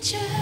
nature.